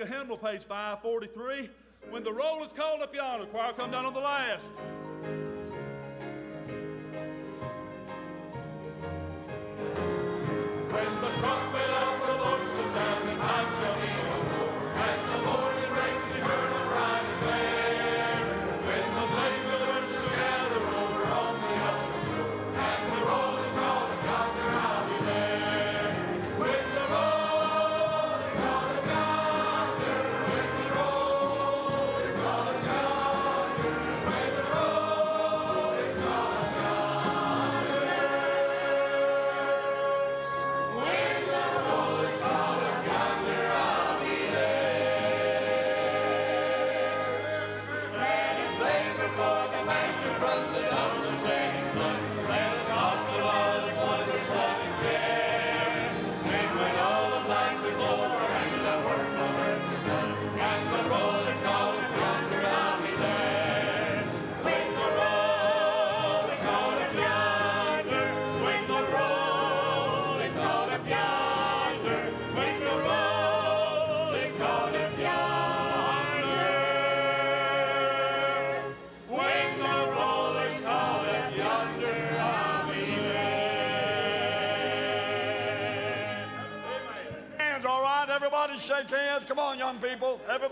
a hymnal, page 543. When the roll is called up yonder, choir come down on the last.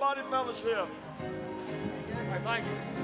body fellowship. Right, thank you.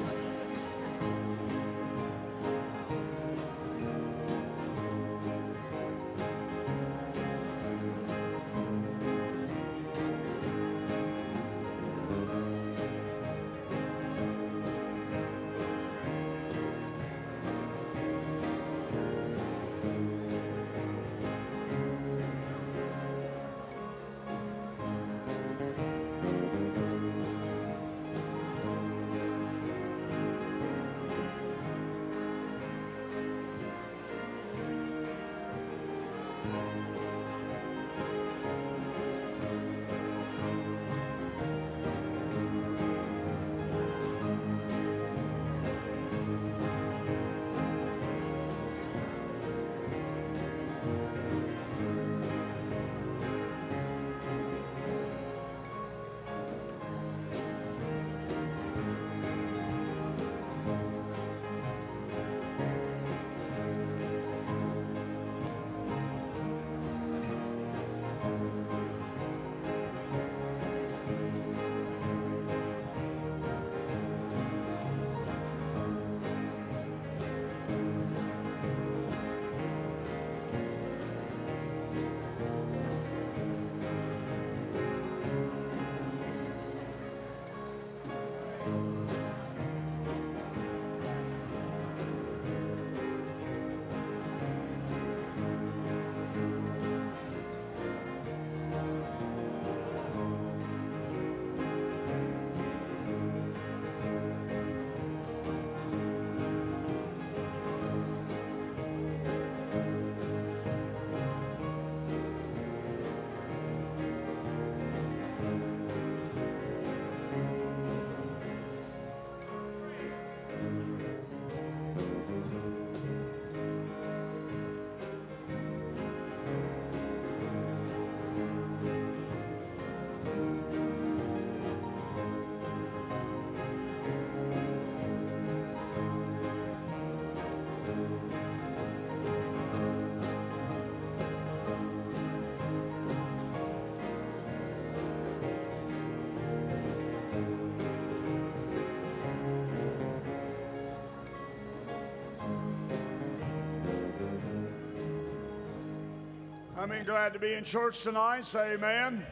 I mean, glad to be in church tonight. Say amen.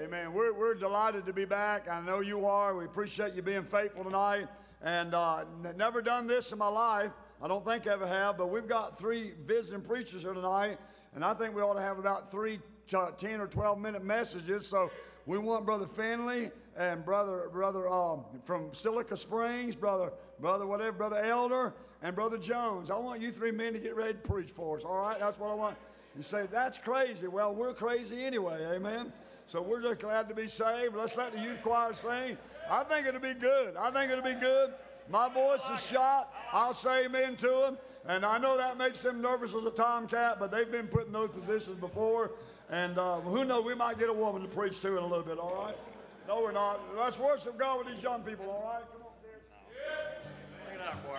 Amen. We're, we're delighted to be back. I know you are. We appreciate you being faithful tonight. And uh, never done this in my life. I don't think I ever have, but we've got three visiting preachers here tonight. And I think we ought to have about three to 10 or 12 minute messages. So we want Brother Finley and Brother, brother um, from Silica Springs, Brother, Brother whatever, Brother Elder, and Brother Jones. I want you three men to get ready to preach for us. All right? That's what I want. You say, that's crazy. Well, we're crazy anyway, amen? So we're just glad to be saved. Let's let the youth choir sing. I think it'll be good. I think it'll be good. My voice is shot. I'll say amen to them. And I know that makes them nervous as a tomcat, but they've been put in those positions before. And uh, who knows, we might get a woman to preach to in a little bit, all right? No, we're not. Let's worship God with these young people, all right? Come on, kids. Bring it out, boy.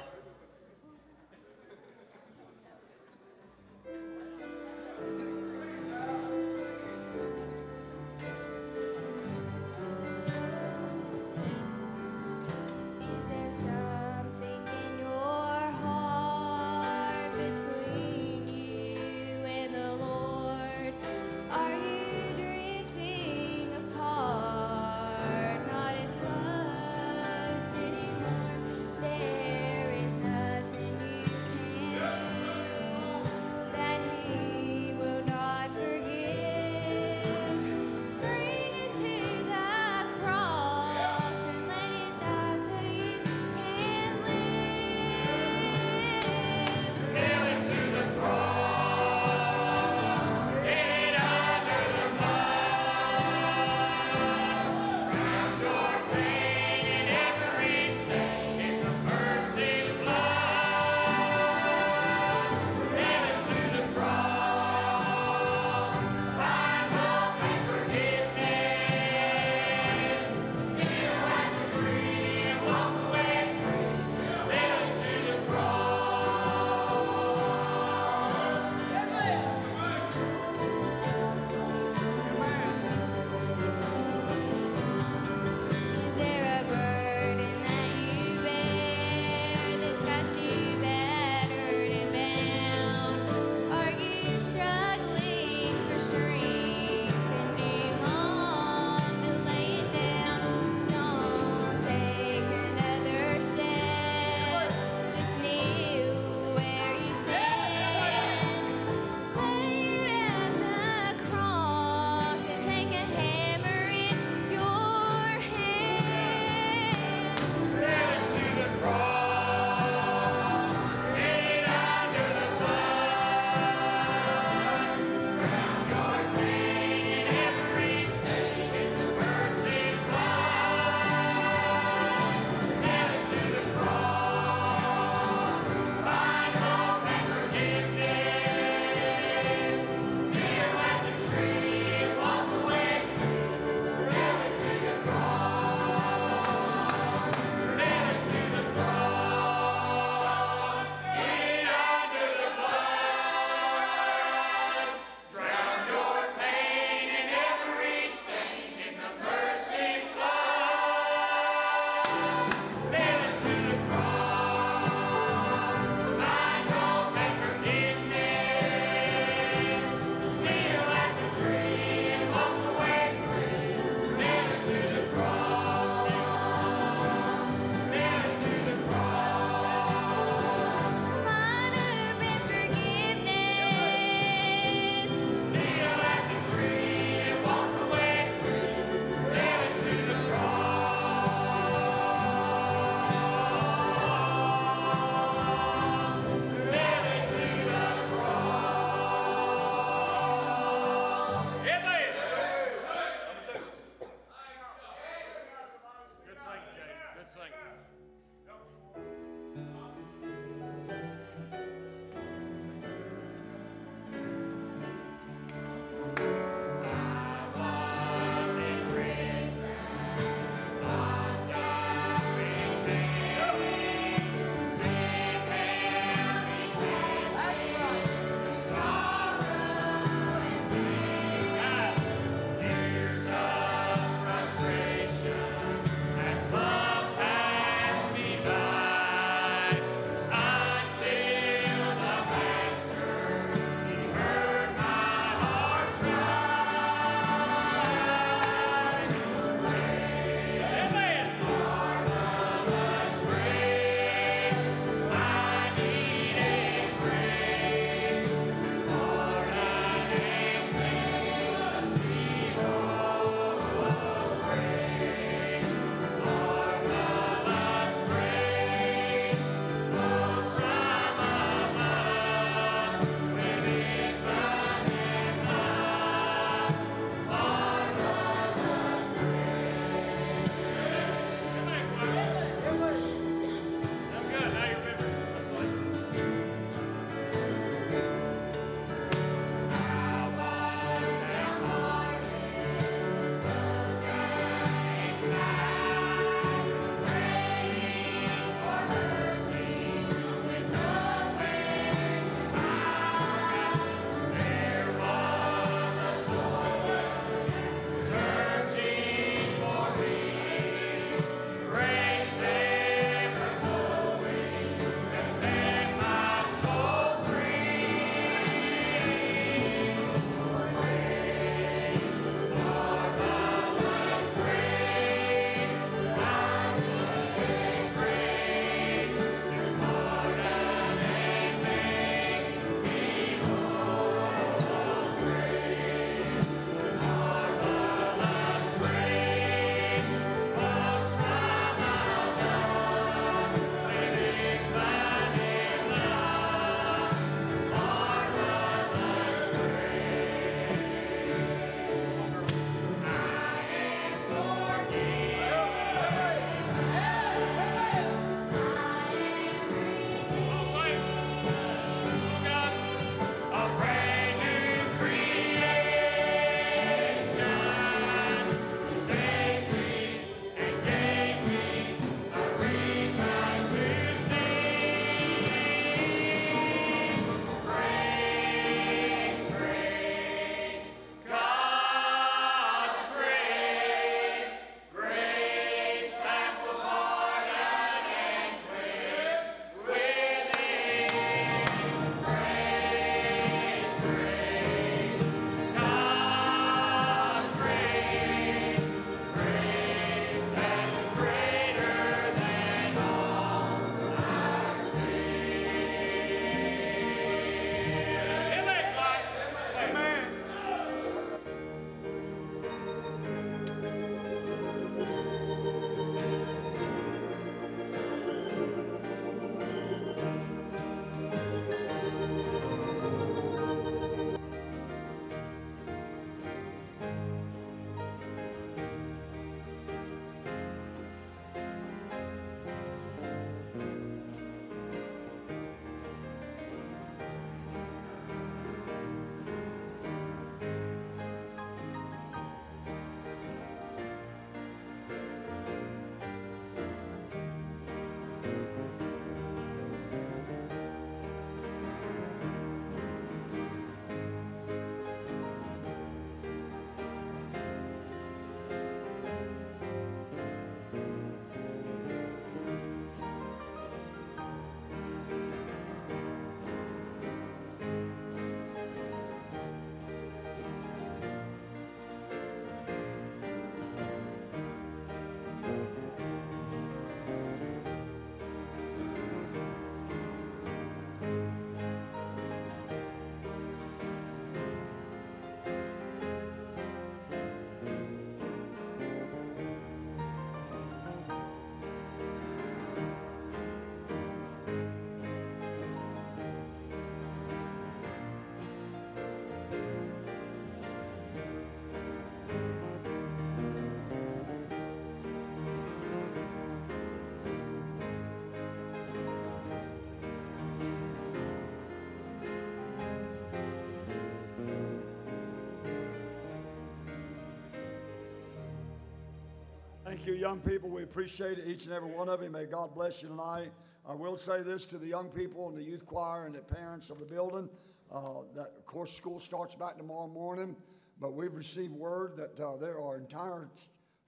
Thank you, young people. We appreciate each and every one of you. May God bless you tonight. I will say this to the young people and the youth choir and the parents of the building uh, that, of course, school starts back tomorrow morning, but we've received word that uh, there are entire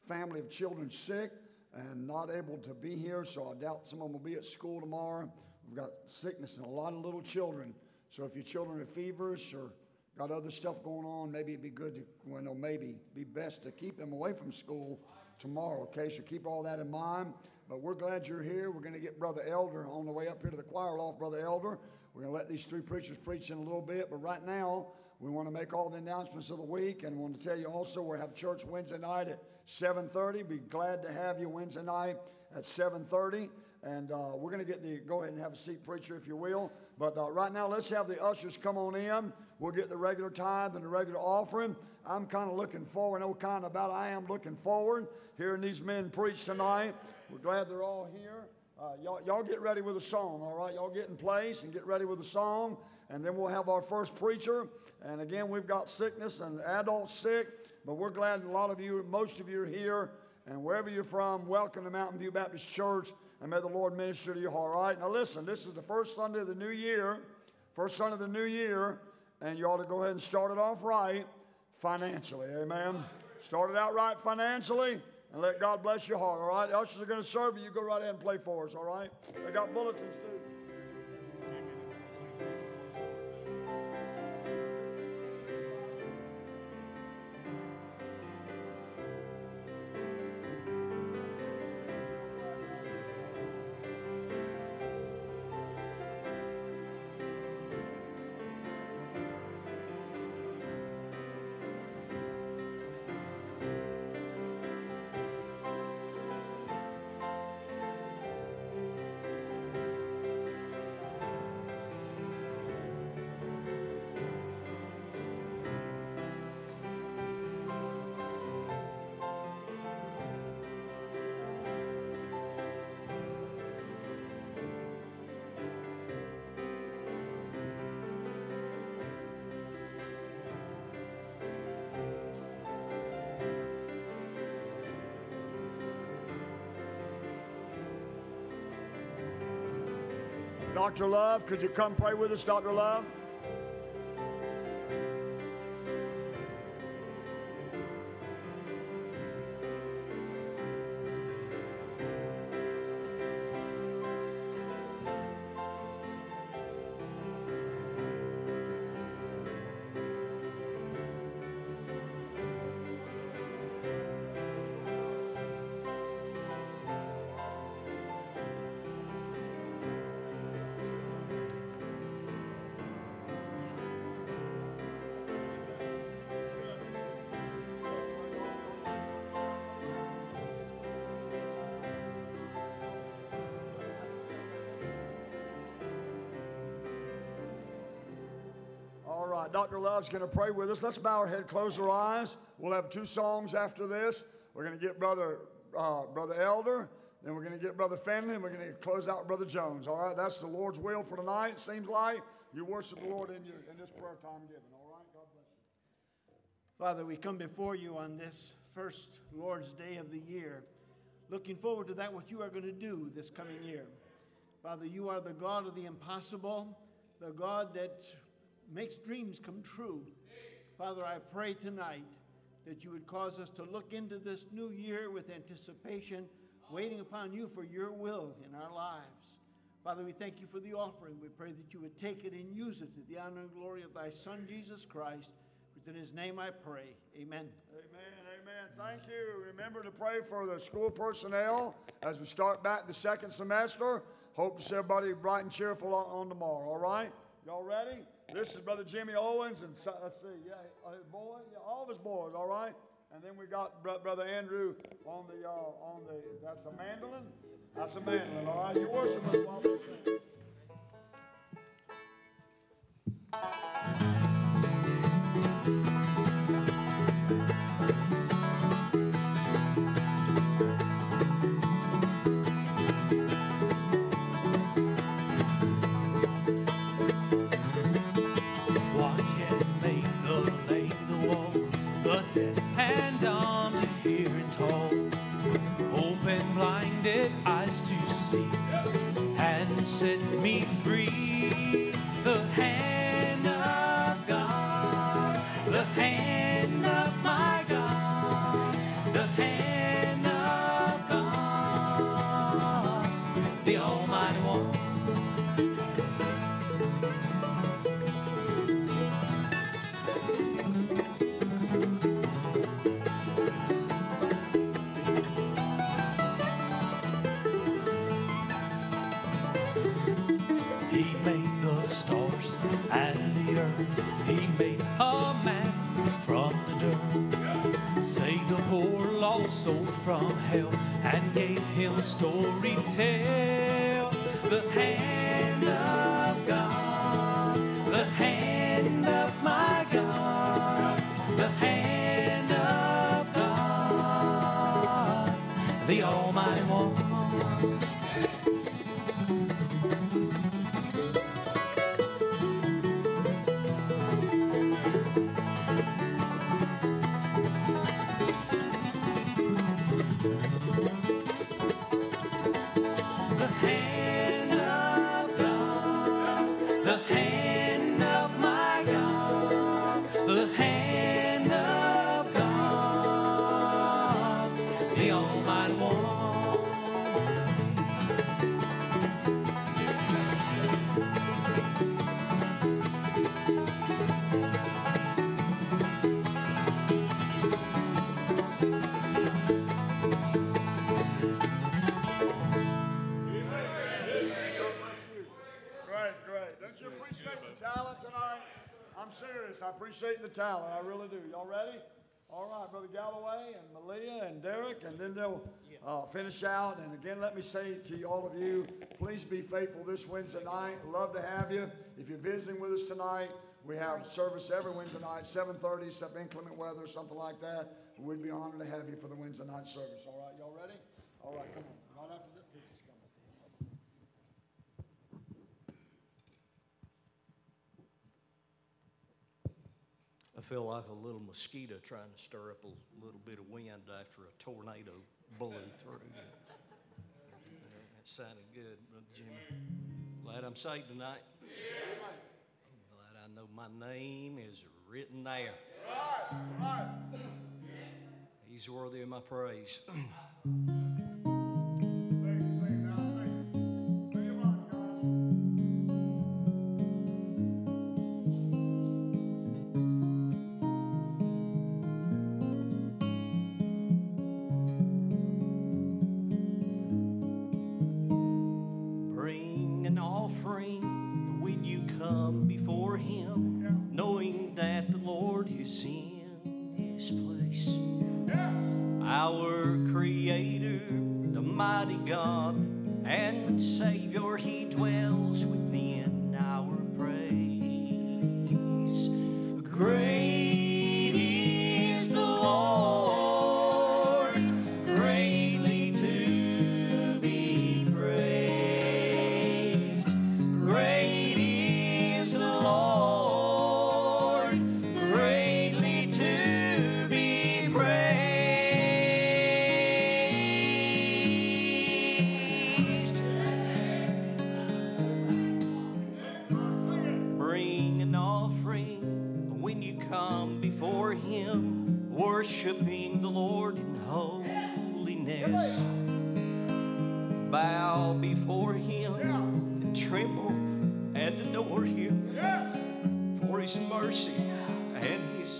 family of children sick and not able to be here, so I doubt some of them will be at school tomorrow. We've got sickness in a lot of little children. So if your children are feverish or got other stuff going on, maybe it'd be good to, well, no, maybe be best to keep them away from school tomorrow, okay? So keep all that in mind. But we're glad you're here. We're going to get Brother Elder on the way up here to the choir loft, Brother Elder. We're going to let these three preachers preach in a little bit, but right now, we want to make all the announcements of the week and want to tell you also we have church Wednesday night at 7.30. Be glad to have you Wednesday night at 7.30. And uh, we're going to get the, go ahead and have a seat, preacher, if you will. But uh, right now, let's have the ushers come on in. We'll get the regular tithe and the regular offering. I'm kind of looking forward, no kind of about I am looking forward hearing these men preach tonight. We're glad they're all here. Uh, y'all, y'all get ready with a song, all right? Y'all get in place and get ready with a song, and then we'll have our first preacher. And again, we've got sickness and adults sick, but we're glad a lot of you, most of you are here. And wherever you're from, welcome to Mountain View Baptist Church, and may the Lord minister to you all right. Now, listen, this is the first Sunday of the new year, first Sunday of the new year, and you ought to go ahead and start it off right financially. Amen. Start it out right financially and let God bless your heart, all right? Ushers are going to serve you. You go right ahead and play for us, all right? They got bulletins too. Dr. Love, could you come pray with us, Dr. Love? Love's going to pray with us. Let's bow our head, close our eyes. We'll have two songs after this. We're going to get Brother uh, Brother Elder, then we're going to get Brother Finley, and we're going to close out Brother Jones. All right, that's the Lord's will for tonight. Seems like you worship the Lord in, your, in this prayer time given. All right, God bless you. Father, we come before you on this first Lord's Day of the year, looking forward to that what you are going to do this coming year. Father, you are the God of the impossible, the God that makes dreams come true. Father, I pray tonight that you would cause us to look into this new year with anticipation, waiting upon you for your will in our lives. Father, we thank you for the offering. We pray that you would take it and use it to the honor and glory of thy Son, Jesus Christ. In his name I pray. Amen. Amen, amen. Thank you. Remember to pray for the school personnel as we start back the second semester. Hope to see everybody bright and cheerful on, on tomorrow, all right? Y'all ready? This is Brother Jimmy Owens, and let's see, yeah, uh, boy, yeah, all of his boys, all right? And then we got Bro- Brother Andrew on the, uh, on the, that's a mandolin? That's a mandolin, all right? You worship us him a story to tell. The hand you appreciate the talent tonight? I'm serious. I appreciate the talent. I really do. Y'all ready? All right, Brother Galloway and Malia and Derek, and then they'll uh, finish out. And again, let me say to all of you, please be faithful this Wednesday night. Love to have you. If you're visiting with us tonight, we have service every Wednesday night, 7:30, except inclement weather or something like that. We'd be honored to have you for the Wednesday night service. All right, y'all ready? All right, come on. Right after this, picture's coming. I feel like a little mosquito trying to stir up a little bit of wind after a tornado blew through. That sounded good, Brother Jimmy. Glad I'm saved tonight. Glad I know my name is written there. He's worthy of my praise.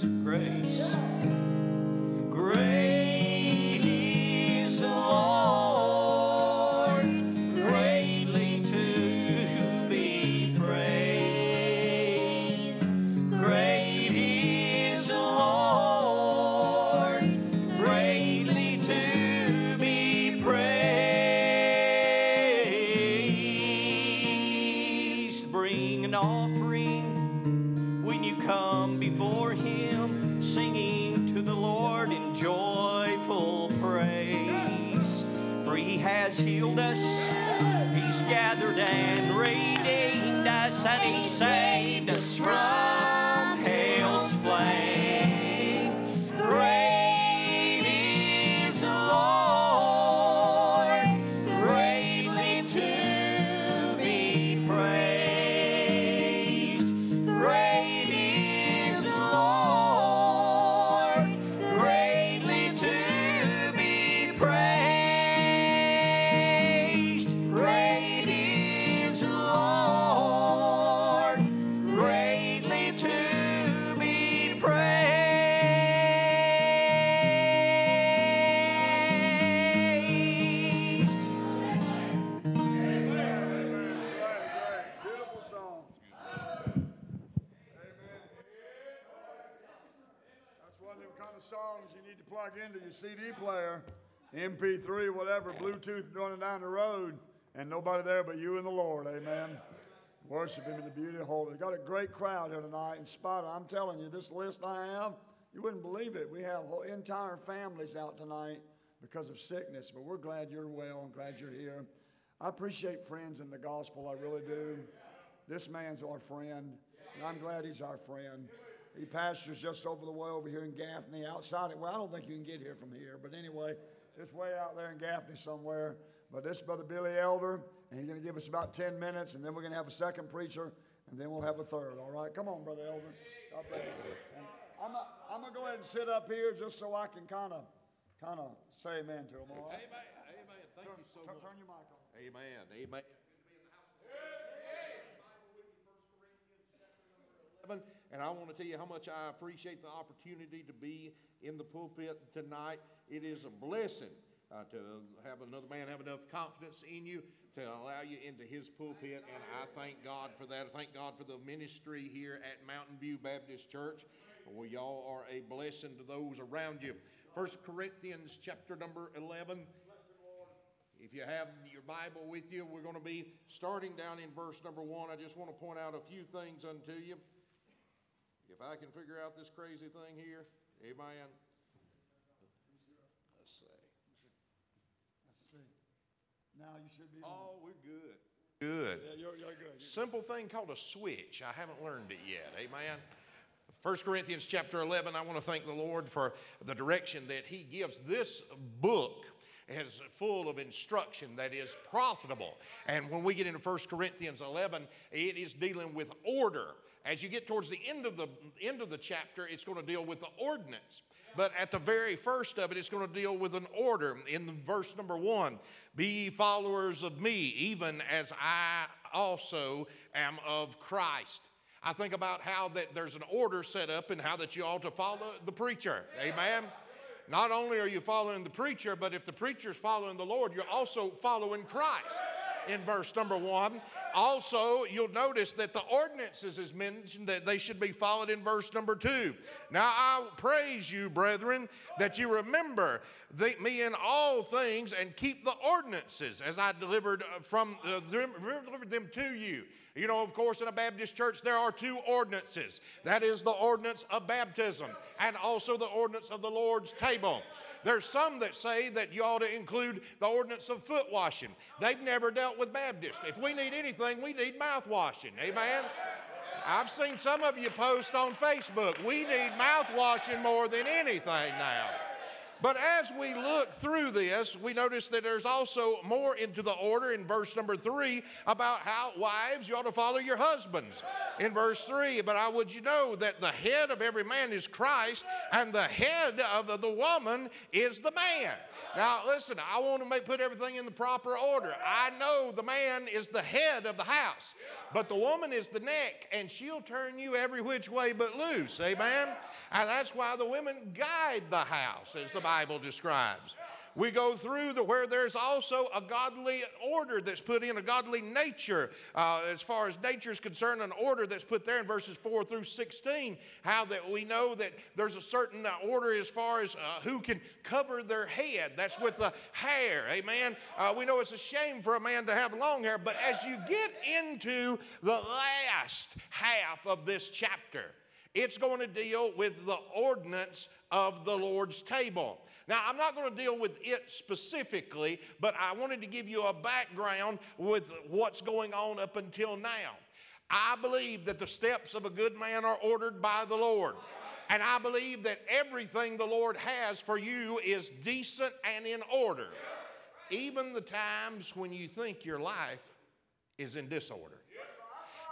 grace. MP3, whatever, Bluetooth running down the road, and nobody there but you and the Lord. Amen. Worship Him in the beauty of holiness. Got a great crowd here tonight. In spite of, I'm telling you, this list I have, you wouldn't believe it. We have whole entire families out tonight because of sickness, but we're glad you're well and glad you're here. I appreciate friends in the gospel, I really do. This man's our friend, and I'm glad he's our friend. He pastors just over the way over here in Gaffney, outside it. Well, I don't think you can get here from here, but anyway, it's way out there in Gaffney somewhere. But this is Brother Billy Elder, and he's going to give us about 10 minutes, and then we're going to have a second preacher, and then we'll have a third, all right? Come on, Brother Elder. God bless you. I'm, I'm going to go ahead and sit up here just so I can kind of kind of say amen to him, all right? Amen. Amen. Thank Turn, you so turn, much. turn your mic on. Amen. Amen. And I want to tell you how much I appreciate the opportunity to be in the pulpit tonight. It is a blessing uh, to have another man have enough confidence in you to allow you into his pulpit, and I thank God for that. I thank God for the ministry here at Mountain View Baptist Church. Well, y'all are a blessing to those around you. First Corinthians chapter number 11. If you have your Bible with you, we're going to be starting down in verse number one. I just want to point out a few things unto you. If I can figure out this crazy thing here, amen. Let's see. Let's see. Now you should be. Oh, we're good. Good. Yeah, you're, you're good. Simple thing called a switch. I haven't learned it yet. Amen. 1 Corinthians chapter 11, I want to thank the Lord for the direction that He gives. This book is full of instruction that is profitable. And when we get into 1 Corinthians 11, it is dealing with order. As you get towards the end of the end of the chapter, it's going to deal with the ordinance. But at the very first of it, it's going to deal with an order. In the verse number one, be followers of me, even as I also am of Christ. I think about how that there's an order set up and how that you ought to follow the preacher. Amen. Not only are you following the preacher, but if the preacher's following the Lord, you're also following Christ in verse number one. Also, you'll notice that the ordinances is mentioned that they should be followed in verse number two. Now, I praise you, brethren, that you remember the, me in all things and keep the ordinances as I delivered uh, from uh, delivered them to you. You know, of course, in a Baptist church, there are two ordinances. That is the ordinance of baptism and also the ordinance of the Lord's table. There's some that say that you ought to include the ordinance of foot washing. They've never dealt with Baptists. If we need anything, we need mouth washing. Amen? I've seen some of you post on Facebook. We need mouth washing more than anything now. But as we look through this, we notice that there's also more into the order in verse number three about how wives, you ought to follow your husbands. In verse three, but I would you know that the head of every man is Christ, and the head of the woman is the man. Now, listen, I want to make, put everything in the proper order. I know the man is the head of the house, but the woman is the neck, and she'll turn you every which way but loose. Amen? And that's why the women guide the house, as the Bible describes. We go through the, where there's also a godly order that's put in, a godly nature. Uh, as far as nature is concerned, an order that's put there in verses 4 through 16. How that we know that there's a certain uh, order as far as uh, who can cover their head. That's with the hair. Amen. Uh, we know it's a shame for a man to have long hair, but as you get into the last half of this chapter, it's going to deal with the ordinance of the Lord's table. Now, I'm not going to deal with it specifically, but I wanted to give you a background with what's going on up until now. I believe that the steps of a good man are ordered by the Lord. And I believe that everything the Lord has for you is decent and in order, even the times when you think your life is in disorder.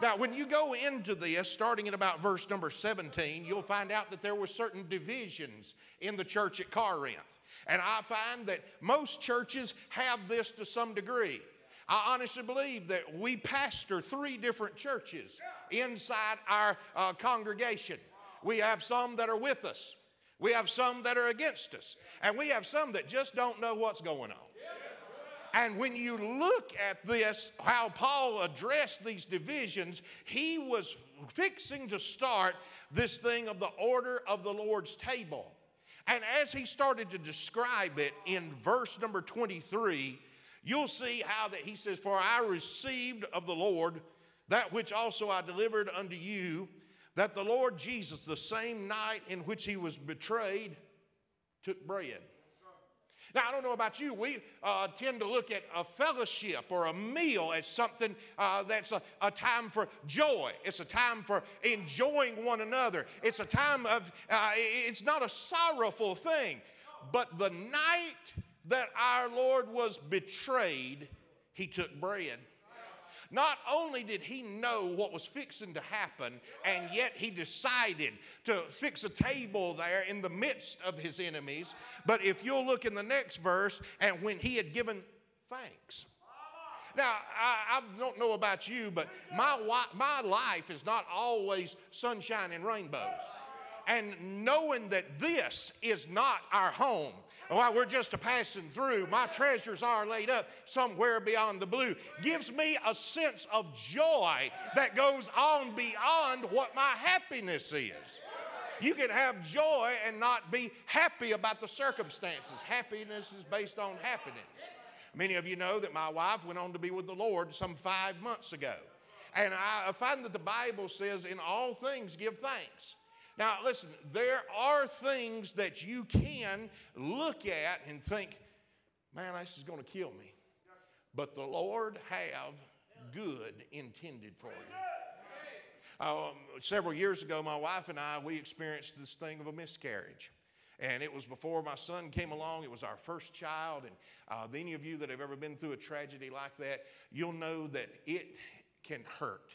Now, when you go into this, starting at about verse number 17, you'll find out that there were certain divisions in the church at Corinth. And I find that most churches have this to some degree. I honestly believe that we pastor three different churches inside our uh, congregation. We have some that are with us, we have some that are against us, and we have some that just don't know what's going on. And when you look at this, how Paul addressed these divisions, he was fixing to start this thing of the order of the Lord's table. And as he started to describe it in verse number 23, you'll see how that he says, For I received of the Lord that which also I delivered unto you, that the Lord Jesus, the same night in which he was betrayed, took bread. Now, I don't know about you, we uh, tend to look at a fellowship or a meal as something uh, that's a, a, time for joy. It's a time for enjoying one another. It's a time of, uh, it's not a sorrowful thing. But the night that our Lord was betrayed, he took bread. Not only did he know what was fixing to happen, and yet he decided to fix a table there in the midst of his enemies. But if you'll look in the next verse, and when he had given thanks. Now, I, I, don't know about you, but my, my life is not always sunshine and rainbows. And knowing that this is not our home, Oh, while we're just a passing through, my treasures are laid up somewhere beyond the blue, gives me a sense of joy that goes on beyond what my happiness is. You can have joy and not be happy about the circumstances. Happiness is based on happiness. Many of you know that my wife went on to be with the Lord some five months ago. And I find that the Bible says, in all things, give thanks. Now, listen, there are things that you can look at and think, man, this is going to kill me. But the Lord have good intended for you. Um, several years ago, my wife and I, we experienced this thing of a miscarriage. And it was before my son came along. It was our first child. And uh, any of you that have ever been through a tragedy like that, you'll know that it can hurt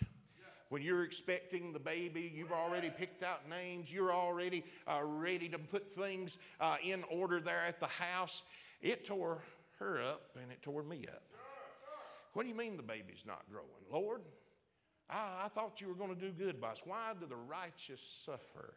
when you're expecting the baby, you've already picked out names, you're already uh, ready to put things uh, in order there at the house. It tore her up and it tore me up. What do you mean the baby's not growing? Lord, I, I thought you were going to do good by us. Why do the righteous suffer?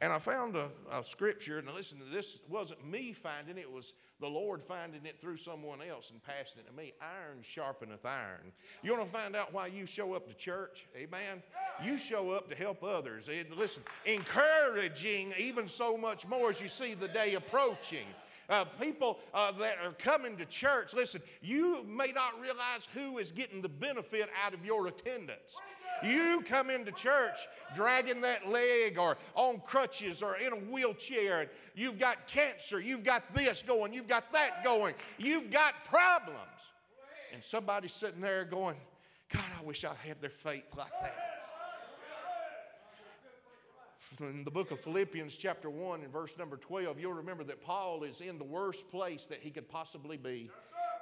And I found a, a scripture, and listen, to this wasn't me finding it was the Lord finding it through someone else and passing it to me. Iron sharpeneth iron. You want to find out why you show up to church? Amen. You show up to help others. And listen, encouraging even so much more as you see the day approaching. Uh, people uh, that are coming to church, listen, you may not realize who is getting the benefit out of your attendance. You come into church dragging that leg or on crutches or in a wheelchair, and you've got cancer, you've got this going, you've got that going, you've got problems. And somebody's sitting there going, God, I wish I had their faith like that. In the book of Philippians, chapter 1, and verse number 12, you'll remember that Paul is in the worst place that he could possibly be.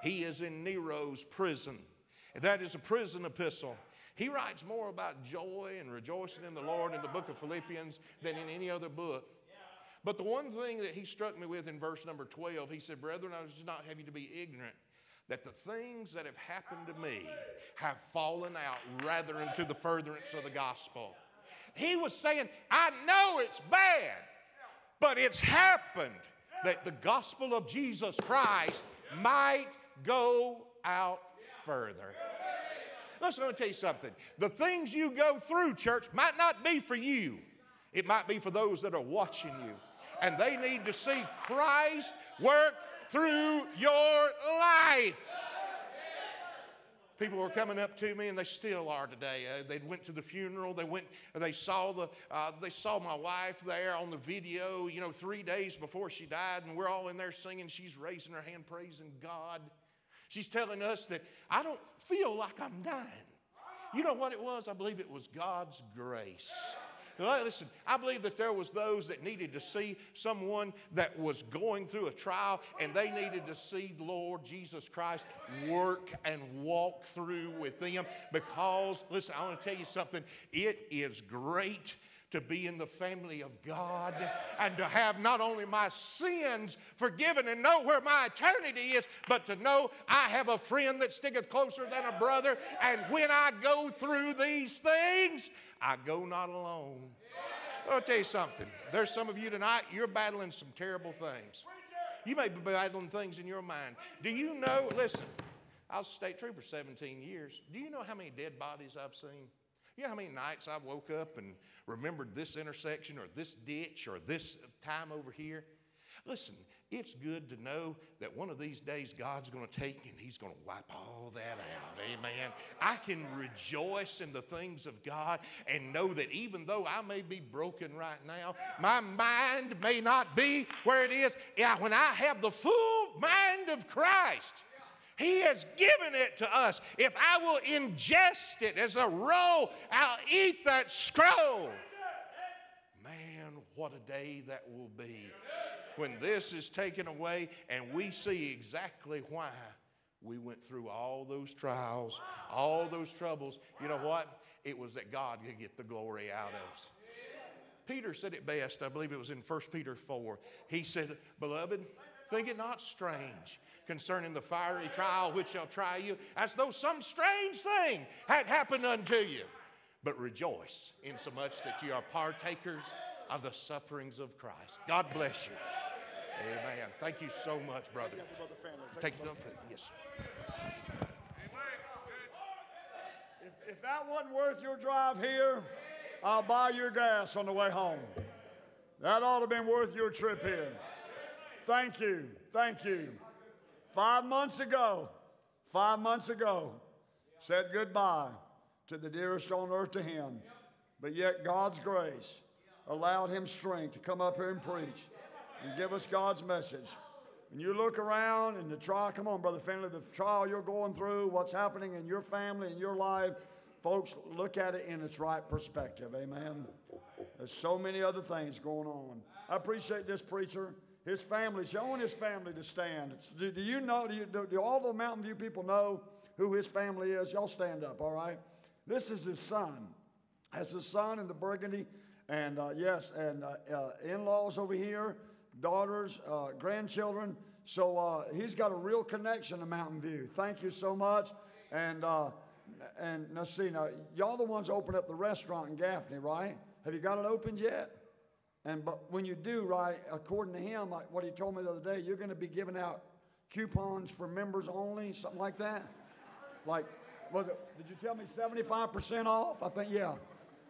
He is in Nero's prison. And that is a prison epistle. He writes more about joy and rejoicing in the Lord in the book of Philippians than in any other book. But the one thing that he struck me with in verse number 12, he said, Brethren, I just not have you to be ignorant that the things that have happened to me have fallen out rather into the furtherance of the gospel. He was saying, I know it's bad, but it's happened that the gospel of Jesus Christ might go out further. Listen, let me tell you something. The things you go through, church, might not be for you, it might be for those that are watching you. And they need to see Christ work through your life. People were coming up to me, and they still are today. Uh, they went to the funeral. They went. They saw the. Uh, they saw my wife there on the video. You know, three days before she died, and we're all in there singing. She's raising her hand, praising God. She's telling us that I don't feel like I'm dying. You know what it was? I believe it was God's grace. Listen, I believe that there was those that needed to see someone that was going through a trial and they needed to see the Lord Jesus Christ work and walk through with them because, listen, I want to tell you something. It is great to be in the family of God and to have not only my sins forgiven and know where my eternity is, but to know I have a friend that sticketh closer than a brother. And when I go through these things, I go not alone. I'll tell you something. There's some of you tonight, you're battling some terrible things. You may be battling things in your mind. Do you know, listen, I was a state trooper 17 years. Do you know how many dead bodies I've seen? You know how many nights I woke up and remembered this intersection or this ditch or this time over here? Listen, it's good to know that one of these days God's going to take and He's going to wipe all that out. Amen. I can rejoice in the things of God and know that even though I may be broken right now, my mind may not be where it is. Yeah, when I have the full mind of Christ, he has given it to us. If I will ingest it as a roll, I'll eat that scroll. Man, what a day that will be when this is taken away and we see exactly why we went through all those trials, all those troubles. You know what? It was that God could get the glory out of us. Peter said it best, I believe it was in 1 Peter 4. He said, Beloved, think it not strange concerning the fiery trial which shall try you, as though some strange thing had happened unto you. But rejoice insomuch that you are partakers of the sufferings of Christ. God bless you. Amen. Thank you so much, brother. Take them. Yes. sir. If, if that wasn't worth your drive here, I'll buy your gas on the way home. That ought to have been worth your trip here. Thank you. Thank you. Five months ago, five months ago, said goodbye to the dearest on earth to him. But yet God's grace allowed him strength to come up here and preach and give us God's message. When you look around and the trial, come on, Brother Finley, the trial you're going through, what's happening in your family, in your life, folks, look at it in its right perspective. Amen. There's so many other things going on. I appreciate this preacher, his family, showing his family to stand. Do, do you know, do, you, do, do all the Mountain View people know who his family is? Y'all stand up, all right? This is his son. That's his son in the Burgundy. And uh, yes, and uh, uh, in laws over here, daughters, uh, grandchildren. So uh, he's got a real connection to Mountain View. Thank you so much. And uh, and let's see now, y'all the ones opened up the restaurant in Gaffney, right? Have you got it opened yet? And but when you do, right, according to him, like what he told me the other day, you're going to be giving out coupons for members only, something like that. Like, was it? Did you tell me 75% off? I think yeah.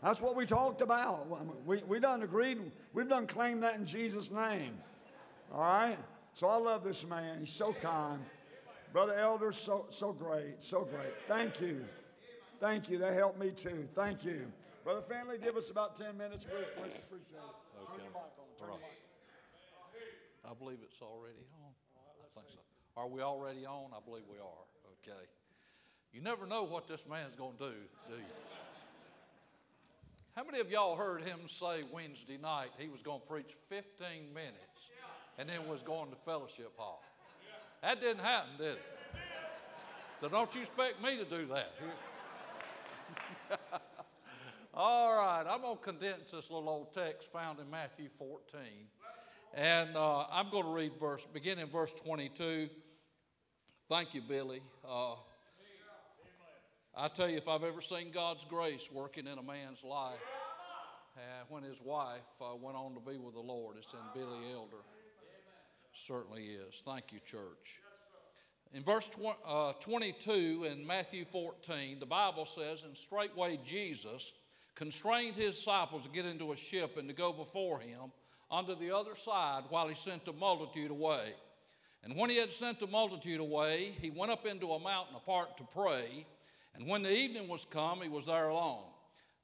That's what we talked about. We we done agreed. We've done claimed that in Jesus' name. All right. So I love this man. He's so kind. Brother Elder, so so great, so great. Thank you. Thank you. That helped me too. Thank you. Brother Finley, give us about 10 minutes. We appreciate it. Turn your mic on. Turn your mic. I believe it's already on. I think so. Are we already on? I believe we are. Okay. You never know what this man's going to do, do you? How many of y'all heard him say Wednesday night he was going to preach 15 minutes and then was going to fellowship hall? That didn't happen, did it? So don't you expect me to do that. All right, I'm going to condense this little old text found in Matthew 14. And uh, I'm going to read verse, beginning in verse 22. Thank you, Billy. Uh, I tell you, if I've ever seen God's grace working in a man's life, uh, when his wife uh, went on to be with the Lord, it's in Billy Elder. Certainly is. Thank you, church. In verse uh, 22 in Matthew 14, the Bible says, And straightway Jesus constrained his disciples to get into a ship and to go before him unto the other side while he sent the multitude away. And when he had sent the multitude away, he went up into a mountain apart to pray. And when the evening was come, he was there alone.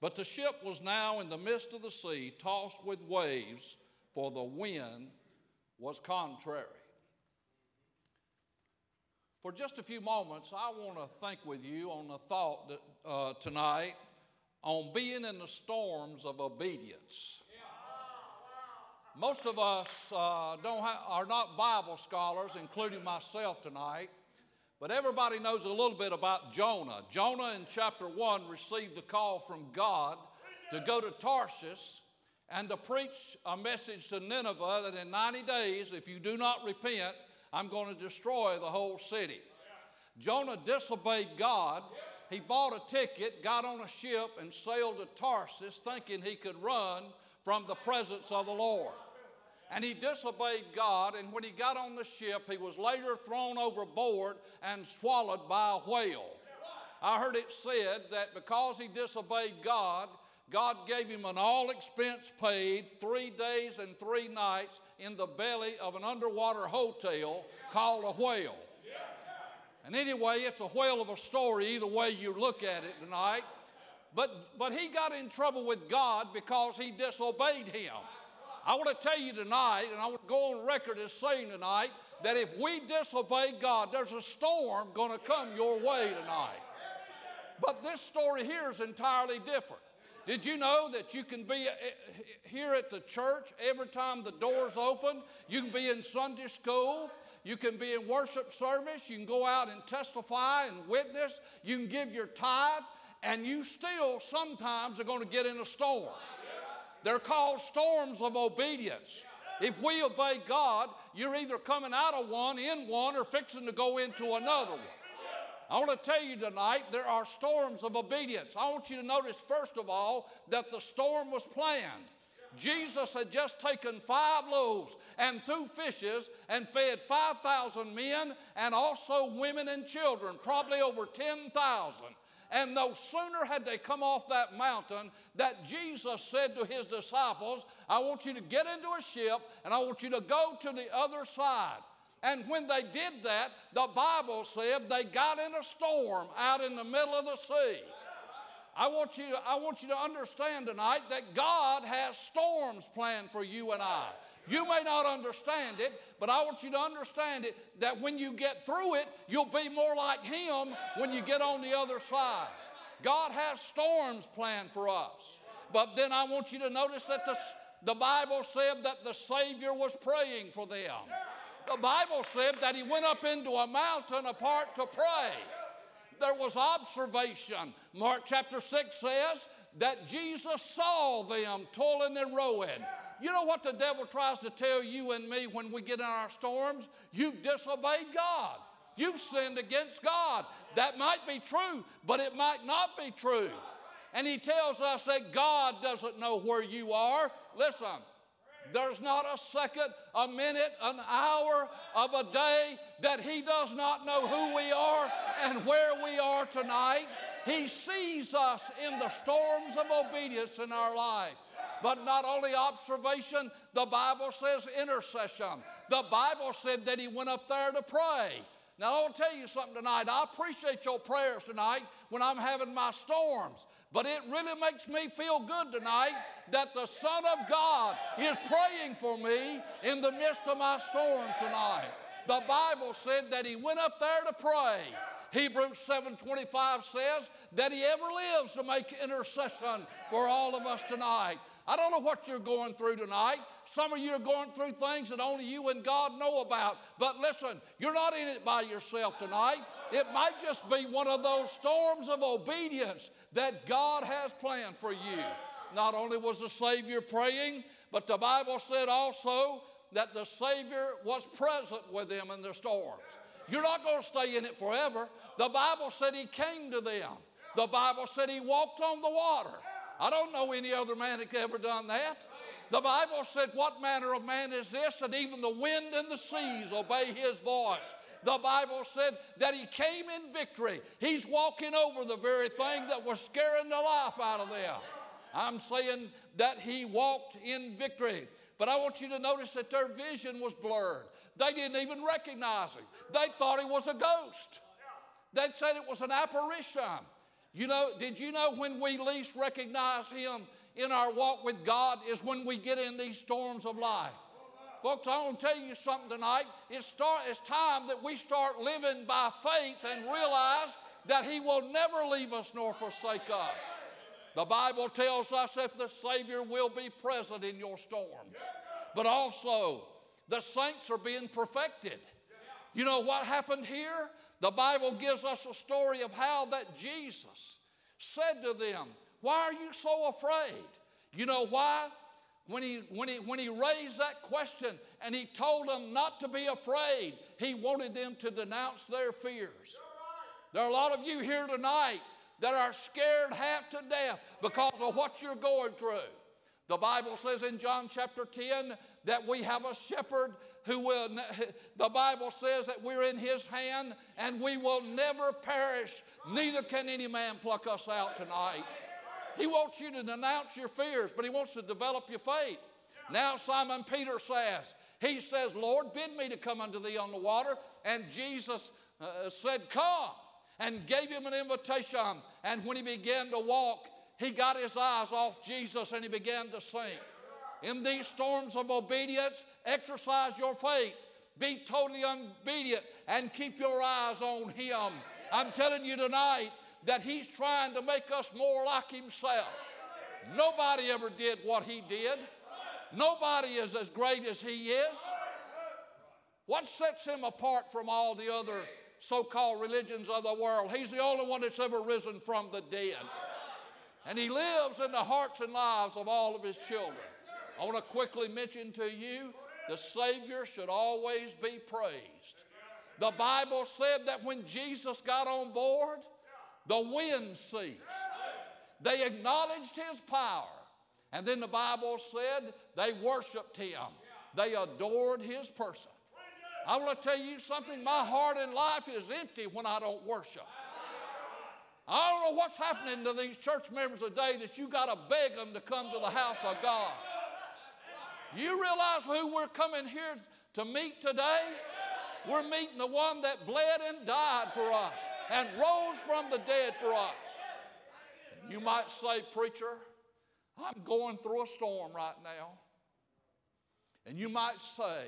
But the ship was now in the midst of the sea, tossed with waves, for the wind was contrary. For just a few moments, I want to think with you on the thought that, uh, tonight on being in the storms of obedience. Most of us uh, don't ha- are not Bible scholars, including myself tonight, but everybody knows a little bit about Jonah. Jonah in chapter 1 received a call from God to go to Tarshish and to preach a message to Nineveh that in 90 days, if you do not repent, I'm going to destroy the whole city. Jonah disobeyed God. He bought a ticket, got on a ship, and sailed to Tarsus thinking he could run from the presence of the Lord. And he disobeyed God, and when he got on the ship, he was later thrown overboard and swallowed by a whale. I heard it said that because he disobeyed God, God gave him an all expense paid three days and three nights in the belly of an underwater hotel called a whale. And anyway, it's a whale of a story, either way you look at it tonight. But, but he got in trouble with God because he disobeyed him. I want to tell you tonight, and I want to go on record as saying tonight, that if we disobey God, there's a storm going to come your way tonight. But this story here is entirely different. Did you know that you can be uh, here at the church every time the doors open? You can be in Sunday school. You can be in worship service. You can go out and testify and witness. You can give your tithe. And you still sometimes are going to get in a storm. They're called storms of obedience. If we obey God, you're either coming out of one, in one, or fixing to go into another one. I want to tell you tonight there are storms of obedience. I want you to notice, first of all, that the storm was planned. Jesus had just taken five loaves and two fishes and fed 5,000 men and also women and children, probably over 10,000. And no sooner had they come off that mountain that Jesus said to his disciples, I want you to get into a ship and I want you to go to the other side. And when they did that, the Bible said they got in a storm out in the middle of the sea. I want, you I want you to understand tonight that God has storms planned for you and I. You may not understand it, but I want you to understand it that when you get through it, you'll be more like Him when you get on the other side. God has storms planned for us. But then I want you to notice that the, the Bible said that the Savior was praying for them. The Bible said that he went up into a mountain apart to pray. There was observation. Mark chapter 6 says that Jesus saw them toiling and rowing. You know what the devil tries to tell you and me when we get in our storms? You've disobeyed God. You've sinned against God. That might be true, but it might not be true. And he tells us that God doesn't know where you are. Listen, there's not a second, a minute, an hour of a day that He does not know who we are and where we are tonight. He sees us in the storms of obedience in our life. But not only observation, the Bible says intercession. The Bible said that He went up there to pray. Now, I want to tell you something tonight. I appreciate your prayers tonight when I'm having my storms. But it really makes me feel good tonight that the Son of God is praying for me in the midst of my storms tonight. The Bible said that he went up there to pray. Hebrews 7:25 says that he ever lives to make intercession for all of us tonight. I don't know what you're going through tonight. Some of you are going through things that only you and God know about. But listen, you're not in it by yourself tonight. It might just be one of those storms of obedience that God has planned for you. Not only was the Savior praying, but the Bible said also that the Savior was present with them in their storms. You're not going to stay in it forever. The Bible said He came to them. The Bible said He walked on the water. I don't know any other man that ever done that. The Bible said, What manner of man is this? That even the wind and the seas obey his voice. The Bible said that he came in victory. He's walking over the very thing that was scaring the life out of them. I'm saying that he walked in victory. But I want you to notice that their vision was blurred. They didn't even recognize him, they thought he was a ghost. They said it was an apparition. You know, did you know when we least recognize him in our walk with God is when we get in these storms of life? Folks, I want to tell you something tonight. It's, start, it's time that we start living by faith and realize that He will never leave us nor forsake us. The Bible tells us that the Savior will be present in your storms, but also the saints are being perfected. You know what happened here? The Bible gives us a story of how that Jesus said to them, Why are you so afraid? You know why? when he, when, he, when he raised that question and he told them not to be afraid, he wanted them to denounce their fears. There are a lot of you here tonight that are scared half to death because of what you're going through. The Bible says in John chapter 10 that we have a shepherd who will, the Bible says that we're in his hand and we will never perish, neither can any man pluck us out tonight. He wants you to denounce your fears, but he wants to develop your faith. Now, Simon Peter says, He says, Lord, bid me to come unto thee on the water. And Jesus uh, said, Come, and gave him an invitation. And when he began to walk, he got his eyes off Jesus and he began to sink. In these storms of obedience, exercise your faith. Be totally obedient and keep your eyes on him. I'm telling you tonight that he's trying to make us more like himself. Nobody ever did what he did. Nobody is as great as he is. What sets him apart from all the other so called religions of the world? He's the only one that's ever risen from the dead. And he lives in the hearts and lives of all of his children. I want to quickly mention to you the Savior should always be praised. The Bible said that when Jesus got on board, the wind ceased. They acknowledged his power. And then the Bible said they worshiped him, they adored his person. I want to tell you something my heart and life is empty when I don't worship. I don't know what's happening to these church members today that you got to beg them to come to the house of God. You realize who we're coming here to meet today? We're meeting the one that bled and died for us and rose from the dead for us. You might say, Preacher, I'm going through a storm right now. And you might say,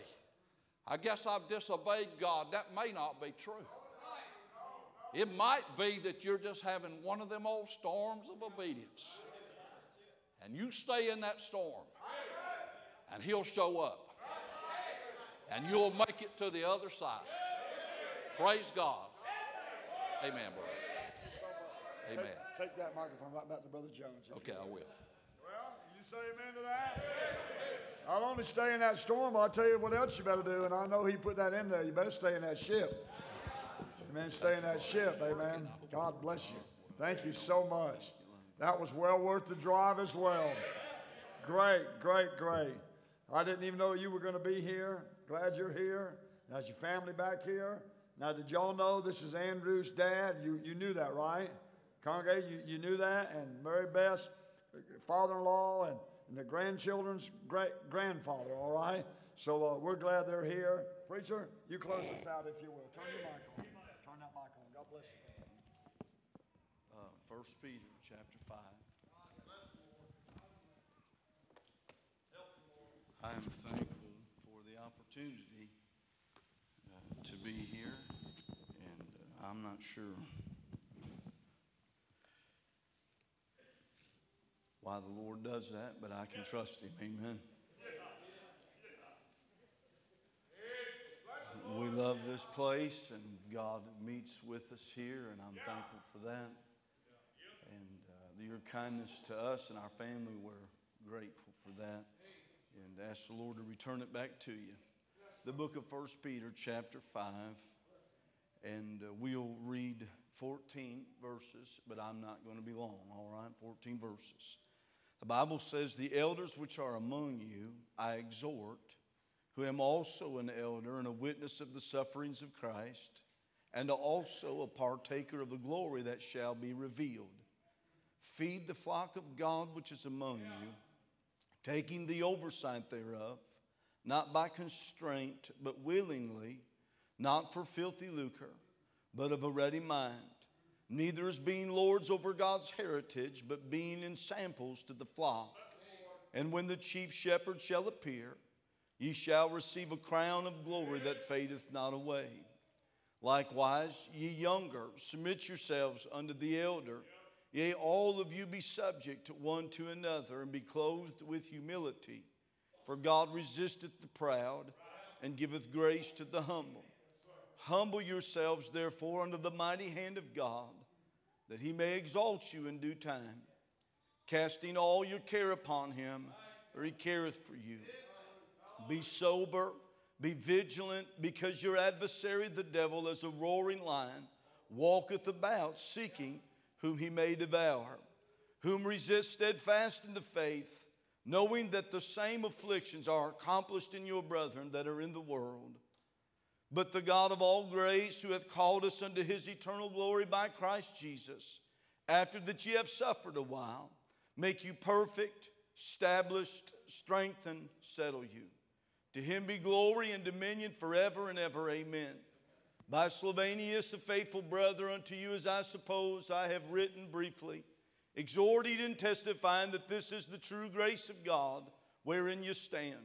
I guess I've disobeyed God. That may not be true. It might be that you're just having one of them old storms of obedience. And you stay in that storm, and He'll show up. And you'll make it to the other side. Praise God. Amen, brother. Amen. Take, take that microphone right back to Brother Jones. Okay, I will. will. Well, you say amen to that? I'll only stay in that storm. I'll tell you what else you better do, and I know he put that in there. You better stay in that ship. Amen. Stay in that ship. Amen. God bless you. Thank you so much. That was well worth the drive as well. Great, great, great. I didn't even know you were going to be here. Glad you're here. How's your family back here? Now, did y'all know this is Andrew's dad? You, you knew that, right? Congregate, you, you knew that? And Mary Beth's father in law and, and the grandchildren's great grandfather, all right? So uh, we're glad they're here. Preacher, you close this out if you will. Turn your mic on. 1 Peter chapter 5. I am thankful for the opportunity uh, to be here, and uh, I'm not sure why the Lord does that, but I can trust Him. Amen. We love this place, and God meets with us here, and I'm thankful for that. Your kindness to us and our family, we're grateful for that. And ask the Lord to return it back to you. The book of First Peter, chapter 5, and uh, we'll read 14 verses, but I'm not going to be long, all right? 14 verses. The Bible says, The elders which are among you, I exhort, who am also an elder and a witness of the sufferings of Christ, and also a partaker of the glory that shall be revealed. Feed the flock of God which is among you, taking the oversight thereof, not by constraint, but willingly, not for filthy lucre, but of a ready mind, neither as being lords over God's heritage, but being ensamples to the flock. And when the chief shepherd shall appear, ye shall receive a crown of glory that fadeth not away. Likewise, ye younger, submit yourselves unto the elder. Yea, all of you be subject one to another, and be clothed with humility. For God resisteth the proud, and giveth grace to the humble. Humble yourselves, therefore, under the mighty hand of God, that he may exalt you in due time, casting all your care upon him, for he careth for you. Be sober, be vigilant, because your adversary, the devil, as a roaring lion, walketh about seeking whom he may devour, whom resist steadfast in the faith, knowing that the same afflictions are accomplished in your brethren that are in the world. But the God of all grace, who hath called us unto his eternal glory by Christ Jesus, after that ye have suffered a while, make you perfect, established, strengthen, settle you. To him be glory and dominion forever and ever. Amen. By Silvanus, a faithful brother unto you, as I suppose I have written briefly, exhorting and testifying that this is the true grace of God wherein you stand.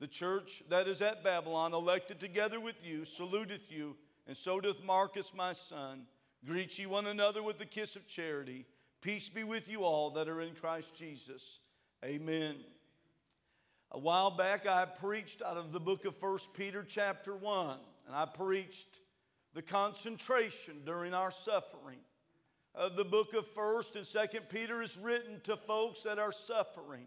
The church that is at Babylon, elected together with you, saluteth you, and so doth Marcus my son. Greet ye one another with the kiss of charity. Peace be with you all that are in Christ Jesus. Amen. A while back, I preached out of the book of 1 Peter, chapter 1, and I preached the concentration during our suffering. Uh, the book of 1st and 2nd Peter is written to folks that are suffering.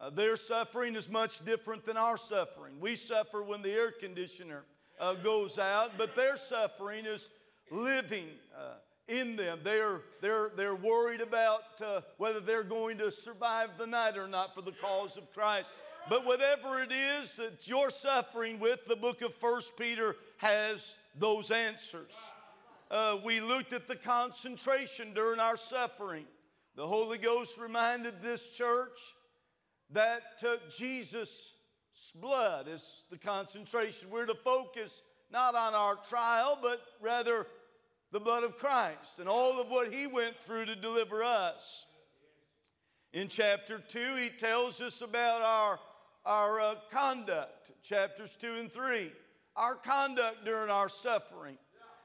Uh, their suffering is much different than our suffering. We suffer when the air conditioner uh, goes out, but their suffering is living uh, in them. They're, they're, they're worried about uh, whether they're going to survive the night or not for the cause of Christ. But whatever it is that you're suffering with, the book of First Peter has those answers. Uh, we looked at the concentration during our suffering. The Holy Ghost reminded this church that took Jesus' blood is the concentration. We're to focus not on our trial, but rather the blood of Christ and all of what he went through to deliver us. In chapter 2, he tells us about our, our uh, conduct, chapters 2 and 3. Our conduct during our suffering.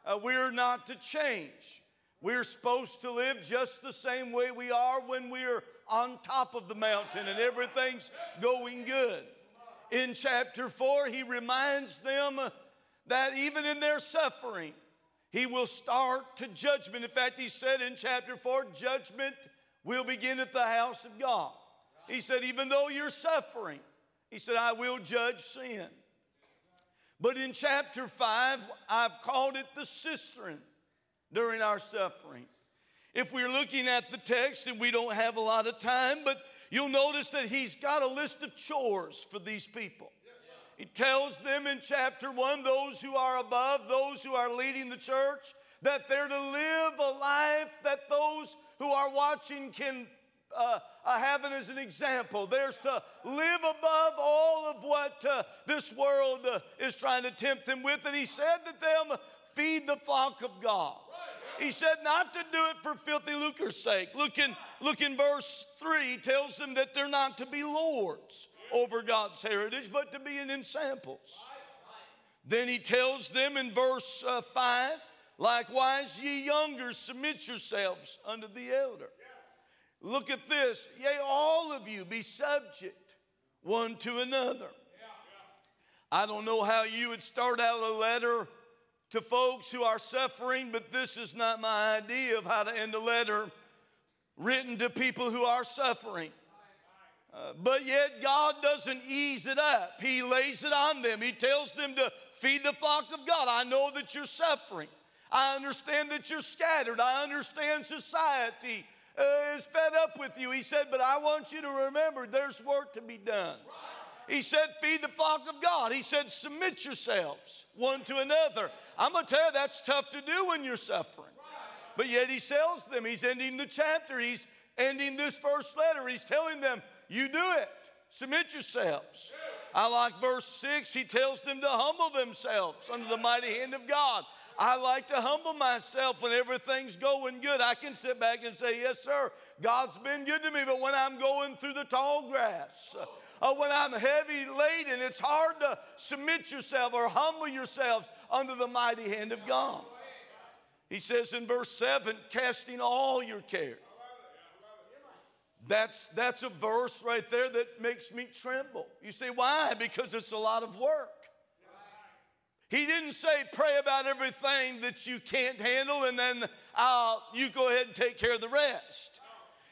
Uh, we're not to change. We're supposed to live just the same way we are when we're on top of the mountain and everything's going good. In chapter 4, he reminds them that even in their suffering, he will start to judgment. In fact, he said in chapter 4, judgment will begin at the house of God. He said, even though you're suffering, he said, I will judge sin. But in chapter 5, I've called it the cistern during our suffering. If we're looking at the text, and we don't have a lot of time, but you'll notice that he's got a list of chores for these people. He tells them in chapter 1 those who are above, those who are leading the church, that they're to live a life that those who are watching can uh, uh, have it as an example. There's to live above all of what uh, this world uh, is trying to tempt them with. And he said to them, feed the flock of God. He said not to do it for filthy lucre's sake. Look in, look in verse 3, tells them that they're not to be lords over God's heritage, but to be in ensamples. Then he tells them in verse uh, 5, likewise, ye younger, submit yourselves unto the elder. Look at this. Yea, all of you be subject one to another. I don't know how you would start out a letter to folks who are suffering, but this is not my idea of how to end a letter written to people who are suffering. Uh, but yet, God doesn't ease it up. He lays it on them. He tells them to feed the flock of God. I know that you're suffering. I understand that you're scattered. I understand society uh, is fed up with you. He said, But I want you to remember there's work to be done. He said, Feed the flock of God. He said, Submit yourselves one to another. I'm going to tell you, that's tough to do when you're suffering. But yet he tells them, he's ending the chapter, he's ending this first letter. He's telling them, You do it, submit yourselves. I like verse 6. He tells them to humble themselves under the mighty hand of God. I like to humble myself when everything's going good. I can sit back and say, Yes, sir, God's been good to me. But when I'm going through the tall grass, uh, when I'm heavy laden, it's hard to submit yourself or humble yourselves under the mighty hand of God. He says in verse 7, casting all your care. That's, that's a verse right there that makes me tremble. You say, why? Because it's a lot of work. He didn't say pray about everything that you can't handle and then uh, you go ahead and take care of the rest.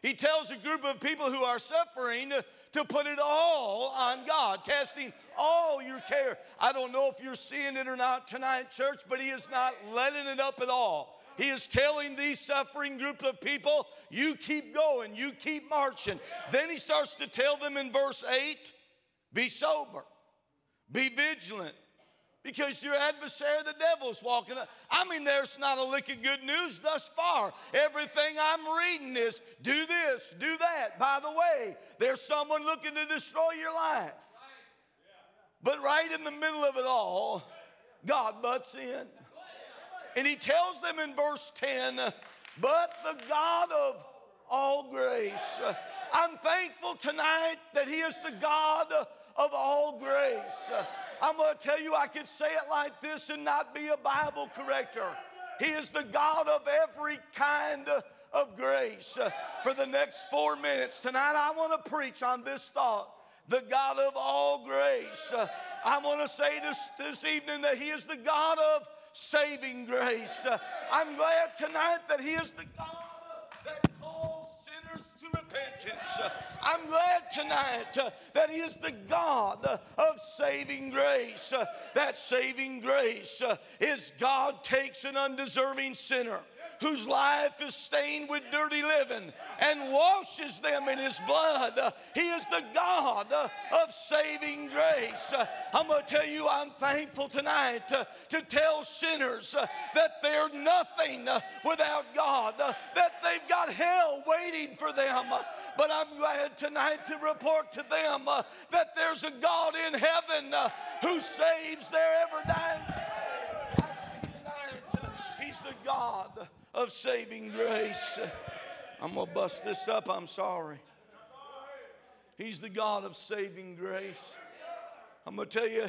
He tells a group of people who are suffering to put it all on God, casting all your care. I don't know if you're seeing it or not tonight, church, but He is not letting it up at all. He is telling these suffering group of people, you keep going, you keep marching. Then he starts to tell them in verse 8, be sober, be vigilant, because your adversary, the devil, is walking up. I mean, there's not a lick of good news thus far. Everything I'm reading is do this, do that. By the way, there's someone looking to destroy your life. But right in the middle of it all, God butts in. And he tells them in verse 10, but the God of all grace. I'm thankful tonight that he is the God of all grace. I'm going to tell you, I could say it like this and not be a Bible corrector. He is the God of every kind of grace. For the next four minutes tonight, I want to preach on this thought the God of all grace. I want to say this, this evening that He is the God of saving grace. I'm glad tonight that He is the God repentance. I'm glad tonight that He is the God of saving grace. That saving grace is God takes an undeserving sinner whose life is stained with dirty living and washes them in his blood. He is the God of saving grace. I'm going to tell you, I'm thankful tonight to tell sinners that they're nothing without God, that they've got hell waiting for them. but I'm glad tonight to report to them that there's a God in heaven who saves their ever dying. I see He's the God of saving grace. I'm going to bust this up, I'm sorry. He's the God of saving grace. I'm going to tell you,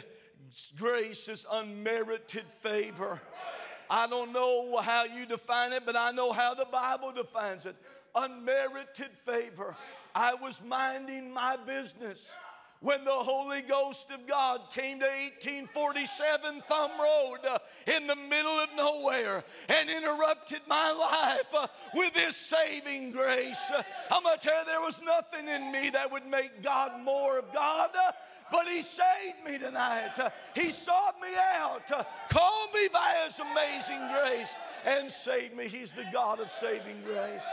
grace is unmerited favor. I don't know how you define it, but I know how the Bible defines it unmerited favor. I was minding my business when the Holy Ghost of God came to 1847 Thumb Road uh, in the middle of nowhere and interrupted my life uh, with His saving grace. Uh, I'm going to tell you, there was nothing in me that would make God more of God. but he saved me tonight. He sought me out, called me by his amazing grace, and saved me. He's the God of saving grace.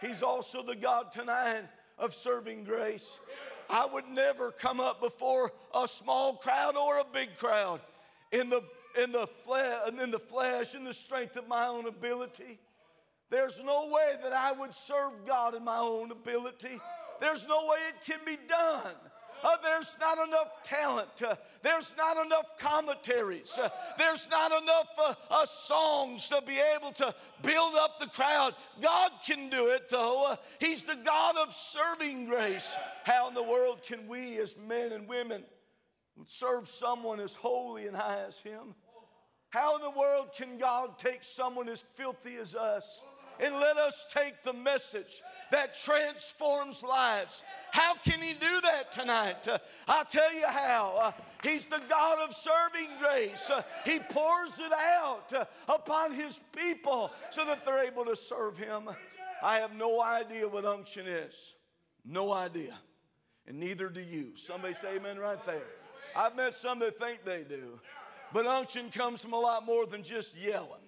He's also the God tonight of serving grace. I would never come up before a small crowd or a big crowd in the in the flesh in the flesh in the strength of my own ability. There's no way that I would serve God in my own ability. There's no way it can be done. Uh, there's not enough talent. Uh, there's not enough commentaries. Uh, there's not enough uh, uh, songs to be able to build up the crowd. God can do it, though. Uh, he's the God of serving grace. How in the world can we, as men and women, serve someone as holy and high as Him? How in the world can God take someone as filthy as us and let us take the message that transforms lives? How can He do that tonight? Uh, I'll tell you how. Uh, he's the God of serving grace. Uh, he pours it out uh, upon His people so that they're able to serve Him. I have no idea what unction is. No idea. And neither do you. Somebody say amen right there. I've met some that think they do. But unction comes from a lot more than just yelling.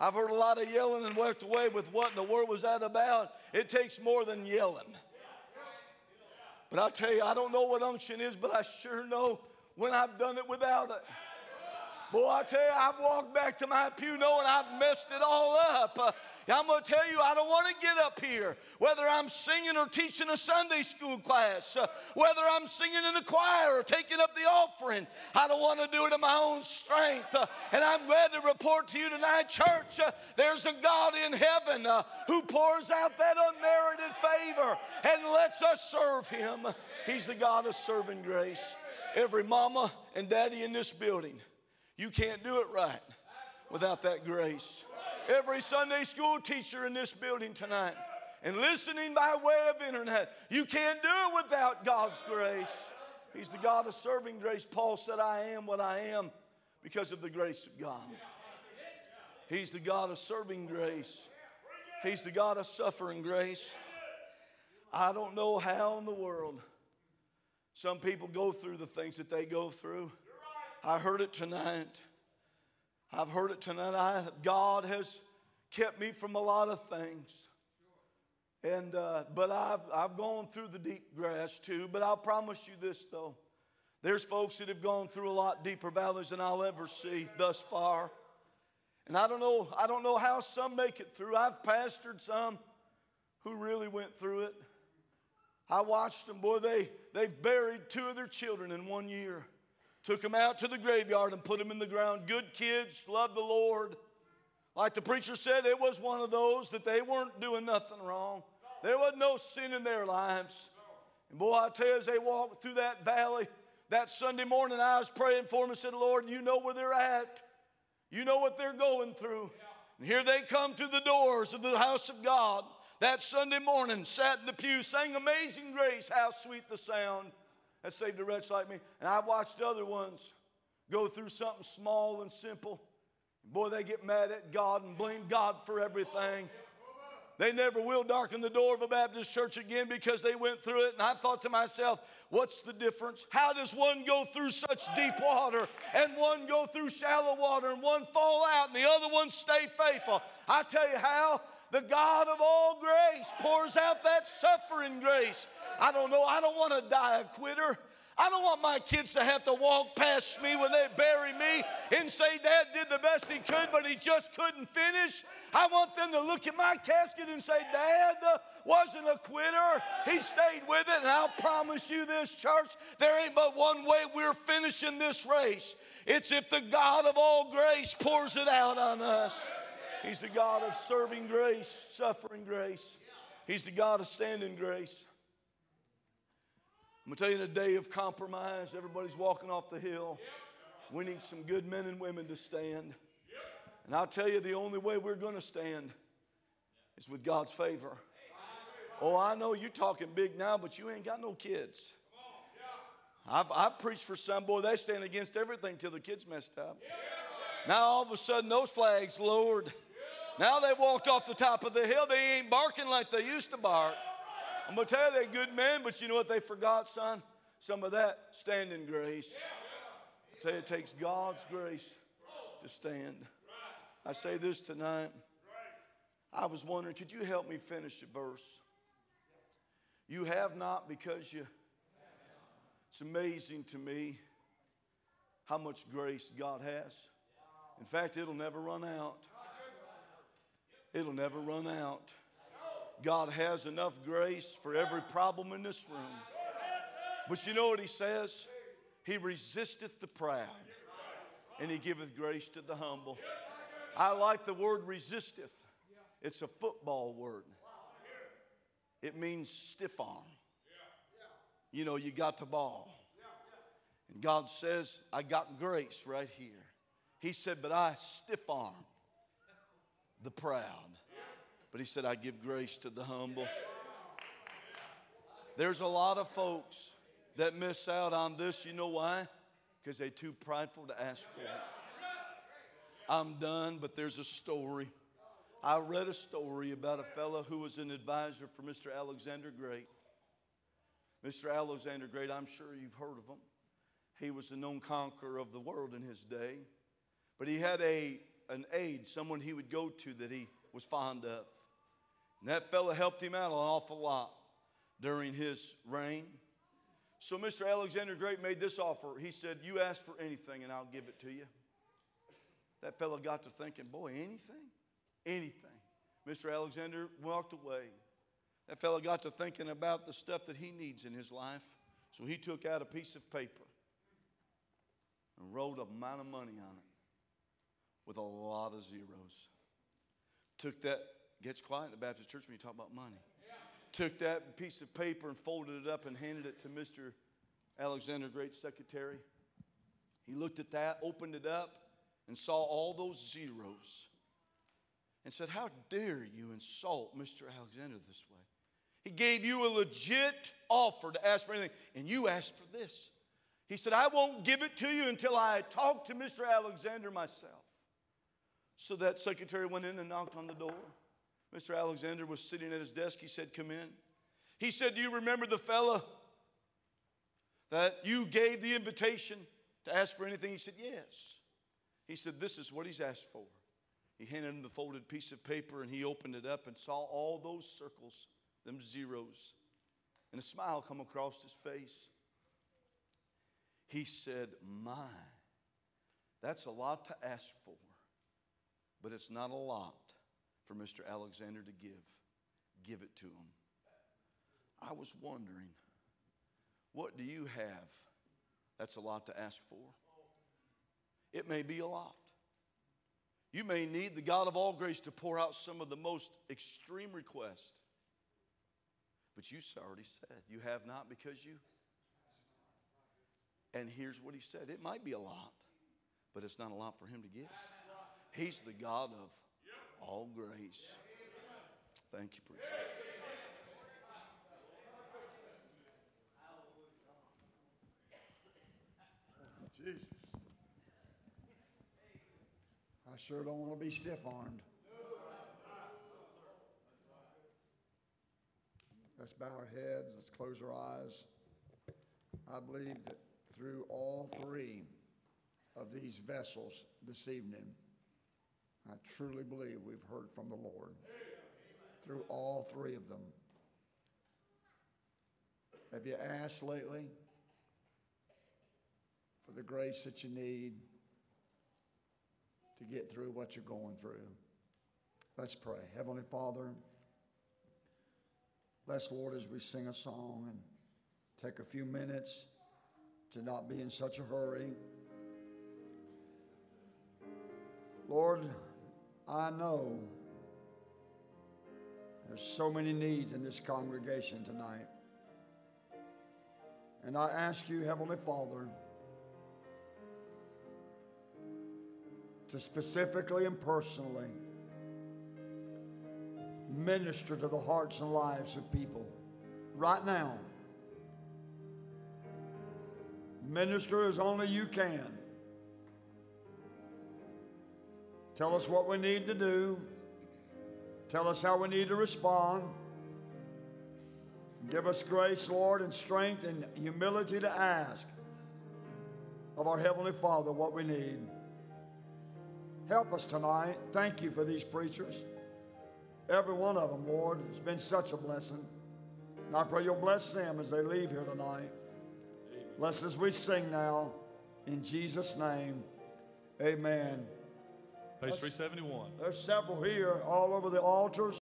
I've heard a lot of yelling and walked away with what in the world was that about. It takes more than yelling. But I'll tell you, I don't know what unction is, but I sure know when I've done it without it. Boy, I tell you, I've walked back to my pew knowing I've messed it all up. Uh, I'm going to tell you, I don't want to get up here, whether I'm singing or teaching a Sunday school class, uh, whether I'm singing in the choir or taking up the offering. I don't want to do it in my own strength. Uh, and I'm glad to report to you tonight, church, there's a God in heaven who pours out that unmerited favor and lets us serve Him. He's the God of serving grace. Every mama and daddy in this building you can't do it right without that grace. Every Sunday school teacher in this building tonight and listening by way of internet, you can't do it without God's grace. He's the God of serving grace. Paul said, I am what I am because of the grace of God. He's the God of serving grace. He's the God of suffering grace. I don't know how in the world some people go through the things that they go through. I heard it tonight. I've heard it tonight. I, God has kept me from a lot of things. And, uh, but I've, I've gone through the deep grass too. But I'll promise you this though. There's folks that have gone through a lot deeper valleys than I'll ever see thus far. And I don't know, I don't know how some make it through. I've pastored some who really went through it. I watched them, boy, they, they've buried two of their children in one year. Took them out to the graveyard and put them in the ground. Good kids, loved the Lord. Like the preacher said, it was one of those that they weren't doing nothing wrong. There was no sin in their lives. And boy, I tell you, as they walked through that valley, that Sunday morning, I was praying for them and said, Lord, you know where they're at. You know what they're going through. And here they come to the doors of the house of God. That Sunday morning, sat in the pew, sang Amazing Grace, how sweet the sound that saved a wretch like me. And I've watched other ones go through something small and simple. Boy, they get mad at God and blame God for everything. They never will darken the door of a Baptist church again because they went through it. And I thought to myself, what's the difference? How does one go through such deep water and one go through shallow water and one fall out and the other one stay faithful? I tell you how. The God of all grace pours out that suffering grace. I don't know. I don't want to die a quitter. I don't want my kids to have to walk past me when they bury me and say, Dad did the best he could, but he just couldn't finish. I want them to look at my casket and say, Dad wasn't a quitter. He stayed with it. And I'll promise you this, church, there ain't but one way we're finishing this race. It's if the God of all grace pours it out on us. He's the God of serving grace, suffering grace. He's the God of standing grace. I'm going to tell you in a day of compromise, everybody's walking off the hill. We need some good men and women to stand. And I'll tell you, the only way we're going to stand is with God's favor. Oh, I know you're talking big now, but you ain't got no kids. I've, I've preached for some, boy, they stand against everything till the kids messed up. Now all of a sudden, those flags lowered. Now they've walked off the top of the hill. They ain't barking like they used to bark. I'm going to tell you, they're good men, but you know what they forgot, son? Some of that standing grace. I tell you, it takes God's grace to stand. I say this tonight. I was wondering, could you help me finish the verse? You have not because you. It's amazing to me how much grace God has. In fact, it'll never run out. It'll never run out. God has enough grace for every problem in this room. But you know what he says? He resisteth the proud and he giveth grace to the humble. I like the word resisteth. It's a football word. It means stiff arm. You know, you got the ball. And God says, I got grace right here. He said, but I stiff arm the proud. But he said, I give grace to the humble. There's a lot of folks that miss out on this. You know why? Because they're too prideful to ask for it. I'm done, but there's a story. I read a story about a fellow who was an advisor for Mr. Alexander Great. Mr. Alexander Great, I'm sure you've heard of him. He was the known conqueror of the world in his day. But he had a, an aide, someone he would go to that he was fond of. And that fellow helped him out an awful lot during his reign. So Mr. Alexander Great made this offer. He said, You ask for anything and I'll give it to you. That fellow got to thinking, Boy, anything? Anything. Mr. Alexander walked away. That fellow got to thinking about the stuff that he needs in his life. So he took out a piece of paper and wrote a amount of money on it with a lot of zeros. Took that Gets quiet in the Baptist church when you talk about money. Took that piece of paper and folded it up and handed it to Mr. Alexander, great secretary. He looked at that, opened it up, and saw all those zeros and said, How dare you insult Mr. Alexander this way? He gave you a legit offer to ask for anything, and you asked for this. He said, I won't give it to you until I talk to Mr. Alexander myself. So that secretary went in and knocked on the door. Mr. Alexander was sitting at his desk. He said, Come in. He said, Do you remember the fella that you gave the invitation to ask for anything? He said, Yes. He said, This is what he's asked for. He handed him the folded piece of paper and he opened it up and saw all those circles, them zeros, and a smile come across his face. He said, My, that's a lot to ask for, but it's not a lot for Mr. Alexander to give. Give it to him. I was wondering, what do you have that's a lot to ask for? It may be a lot. You may need the God of all grace to pour out some of the most extreme requests. But you already said, you have not because you. And here's what he said it might be a lot, but it's not a lot for him to give. He's the God of all grace. Thank you, preacher. Jesus. I sure don't want to be stiff armed. Let's bow our heads, let's close our eyes. I believe that through all three of these vessels this evening, I truly believe we've heard from the Lord. Through all three of them. Have you asked lately for the grace that you need to get through what you're going through? Let's pray. Heavenly Father, bless, Lord, as we sing a song and take a few minutes to not be in such a hurry. Lord, I know there's so many needs in this congregation tonight. And I ask you, Heavenly Father, to specifically and personally minister to the hearts and lives of people right now. Minister as only you can. Tell us what we need to do. Tell us how we need to respond. Give us grace, Lord, and strength and humility to ask of our Heavenly Father what we need. Help us tonight. Thank you for these preachers. Every one of them, Lord, it's been such a blessing. And I pray you'll bless them as they leave here tonight. Bless as we sing now. In Jesus' name, amen. Page 371. There's several here all over the altars.